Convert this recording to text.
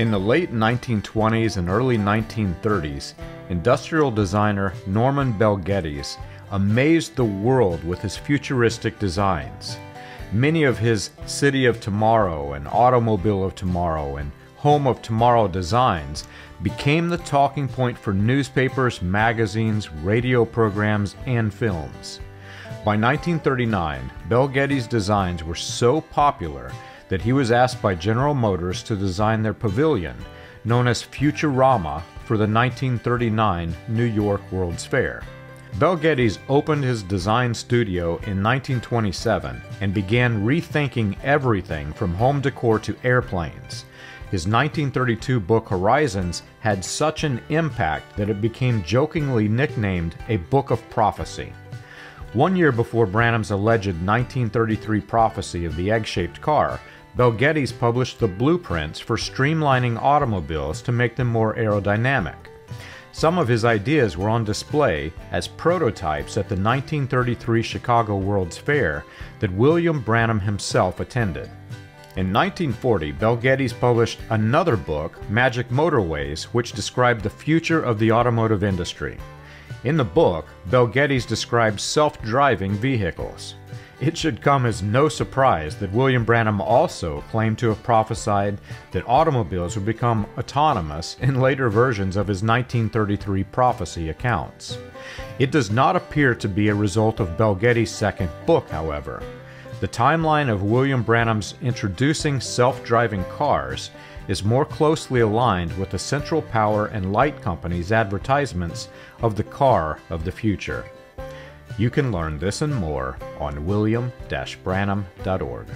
In the late 1920s and early 1930s, industrial designer Norman Bel Geddes amazed the world with his futuristic designs. Many of his City of Tomorrow and Automobile of Tomorrow and Home of Tomorrow designs became the talking point for newspapers, magazines, radio programs, and films. By 1939, Bel Geddes' designs were so popular that he was asked by General Motors to design their pavilion, known as Futurama, for the 1939 New York World's Fair. Bel Geddes opened his design studio in 1927 and began rethinking everything from home decor to airplanes. His 1932 book Horizons had such an impact that it became jokingly nicknamed a book of prophecy. One year before Branham's alleged 1933 prophecy of the egg shaped car, Geddes published the blueprints for streamlining automobiles to make them more aerodynamic. Some of his ideas were on display as prototypes at the 1933 Chicago World's Fair that William Branham himself attended. In 1940, Bel published another book, Magic Motorways, which described the future of the automotive industry. In the book, Bel Geddes describes self driving vehicles. It should come as no surprise that William Branham also claimed to have prophesied that automobiles would become autonomous in later versions of his 1933 prophecy accounts. It does not appear to be a result of Bel Geddes' second book, however. The timeline of William Branham's introducing self driving cars is more closely aligned with the Central Power and Light Company's advertisements of the car of the future. You can learn this and more on william-branham.org.